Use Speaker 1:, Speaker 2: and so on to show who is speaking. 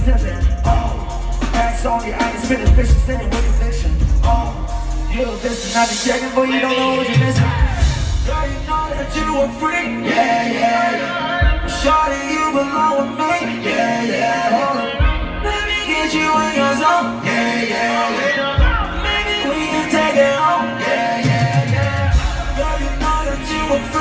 Speaker 1: exhibit. Oh, that's only I ain't spinning vicious in it with conviction. Oh, you listen, I be checking, but you don't know what you're missing. Girl, you know that you a free. Yeah, yeah, yeah. Shorty, you belong with me. Yeah, yeah. Hold on. Let me get you in your zone. Yeah, yeah, yeah. Maybe we can take it home. Yeah, yeah, yeah. Girl, you know that you were free.